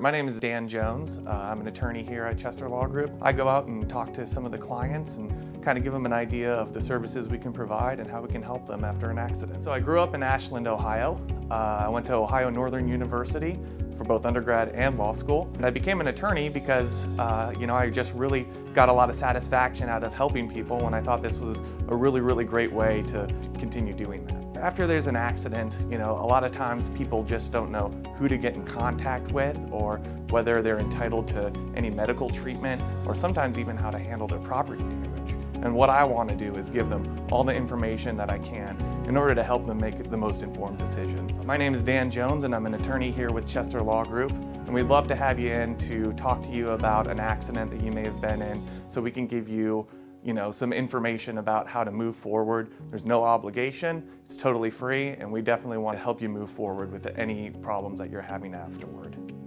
My name is Dan Jones. Uh, I'm an attorney here at Chester Law Group. I go out and talk to some of the clients and kind of give them an idea of the services we can provide and how we can help them after an accident. So I grew up in Ashland, Ohio. Uh, I went to Ohio Northern University for both undergrad and law school. And I became an attorney because, uh, you know, I just really got a lot of satisfaction out of helping people and I thought this was a really, really great way to continue doing that. After there's an accident, you know, a lot of times people just don't know who to get in contact with or whether they're entitled to any medical treatment or sometimes even how to handle their property damage. And what I want to do is give them all the information that I can in order to help them make the most informed decision. My name is Dan Jones and I'm an attorney here with Chester Law Group. And we'd love to have you in to talk to you about an accident that you may have been in so we can give you you know, some information about how to move forward. There's no obligation, it's totally free, and we definitely want to help you move forward with any problems that you're having afterward.